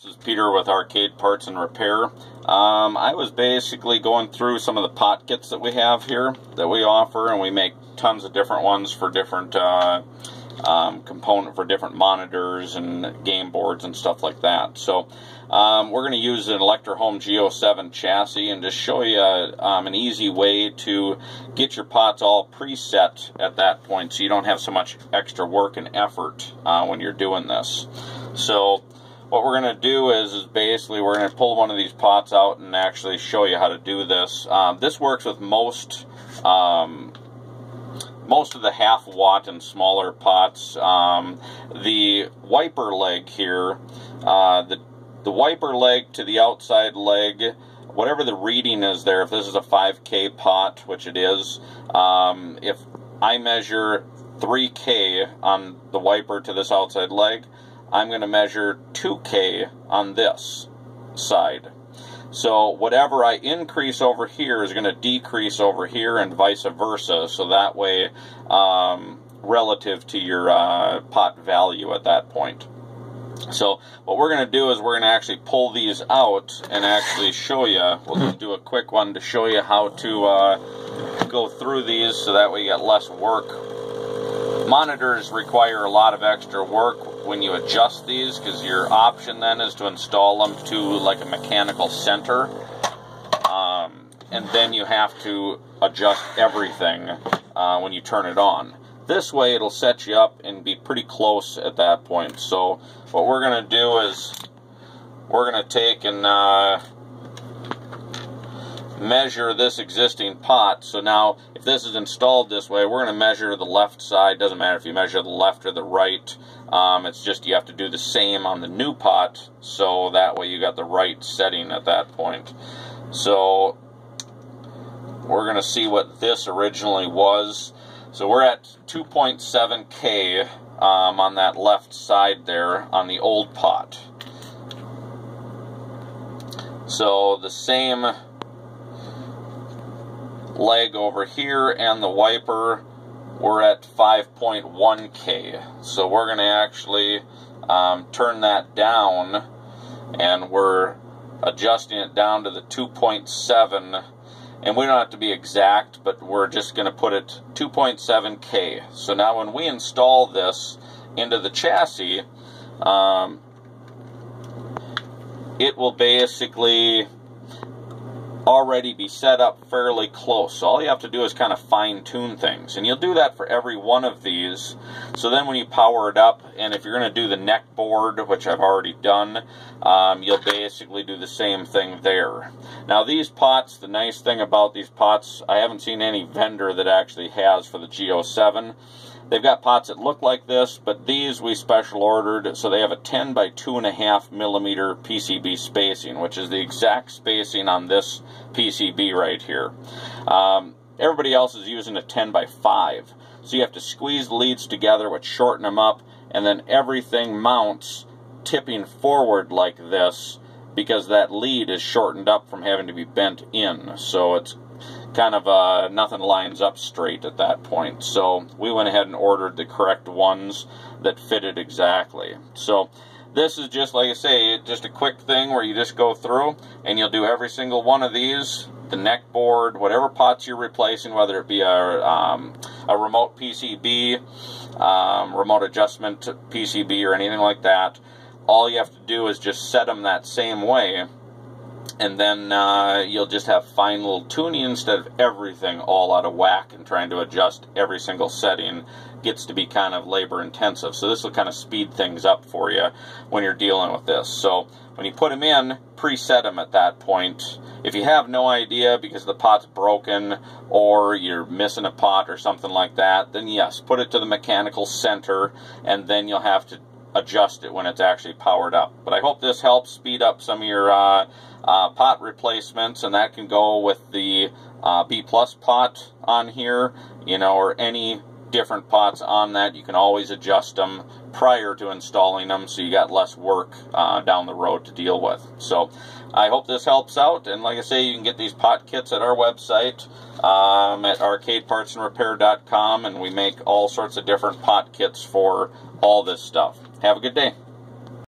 This is Peter with Arcade Parts and Repair. Um, I was basically going through some of the pot kits that we have here that we offer, and we make tons of different ones for different uh, um, component for different monitors and game boards and stuff like that. So um, we're going to use an Electrohome G07 chassis and just show you um, an easy way to get your pots all preset at that point, so you don't have so much extra work and effort uh, when you're doing this. So what we're going to do is, is basically we're going to pull one of these pots out and actually show you how to do this. Um, this works with most um, most of the half watt and smaller pots. Um, the wiper leg here, uh, the, the wiper leg to the outside leg, whatever the reading is there, if this is a 5K pot, which it is, um, if I measure 3K on the wiper to this outside leg, I'm going to measure 2K on this side. So whatever I increase over here is going to decrease over here and vice versa. So that way, um, relative to your uh, pot value at that point. So what we're going to do is we're going to actually pull these out and actually show you. We'll just do a quick one to show you how to uh, go through these so that way you get less work. Monitors require a lot of extra work when you adjust these because your option then is to install them to like a mechanical center. Um, and then you have to adjust everything uh, when you turn it on. This way it'll set you up and be pretty close at that point. So what we're going to do is we're going to take and uh, measure this existing pot. So now, if this is installed this way, we're going to measure the left side. Doesn't matter if you measure the left or the right. Um, it's just you have to do the same on the new pot, so that way you got the right setting at that point. So we're going to see what this originally was. So we're at 2.7K um, on that left side there on the old pot. So the same leg over here and the wiper we're at 5.1k so we're going to actually um, turn that down and we're adjusting it down to the 2.7 and we don't have to be exact but we're just going to put it 2.7k so now when we install this into the chassis um, it will basically already be set up fairly close. So all you have to do is kind of fine tune things. And you'll do that for every one of these. So then when you power it up, and if you're going to do the neck board, which I've already done, um, you'll basically do the same thing there. Now these pots, the nice thing about these pots, I haven't seen any vendor that actually has for the G07. They've got pots that look like this, but these we special ordered, so they have a 10 by 2.5 millimeter PCB spacing, which is the exact spacing on this PCB right here. Um, everybody else is using a 10 by 5, so you have to squeeze the leads together, which shorten them up, and then everything mounts tipping forward like this because that lead is shortened up from having to be bent in. So it's kind of uh, nothing lines up straight at that point. So we went ahead and ordered the correct ones that fitted exactly. So this is just, like I say, just a quick thing where you just go through and you'll do every single one of these, the neck board, whatever pots you're replacing, whether it be a, um, a remote PCB, um, remote adjustment PCB or anything like that. All you have to do is just set them that same way and then uh, you'll just have fine little tuning instead of everything all out of whack and trying to adjust every single setting gets to be kind of labor intensive. So this will kind of speed things up for you when you're dealing with this. So when you put them in, preset them at that point. If you have no idea because the pot's broken or you're missing a pot or something like that, then yes, put it to the mechanical center and then you'll have to adjust it when it's actually powered up. But I hope this helps speed up some of your uh, uh, pot replacements, and that can go with the uh, B plus pot on here, you know, or any different pots on that. You can always adjust them prior to installing them so you got less work uh, down the road to deal with. So I hope this helps out. And like I say, you can get these pot kits at our website um, at arcadepartsandrepair.com and we make all sorts of different pot kits for all this stuff. Have a good day.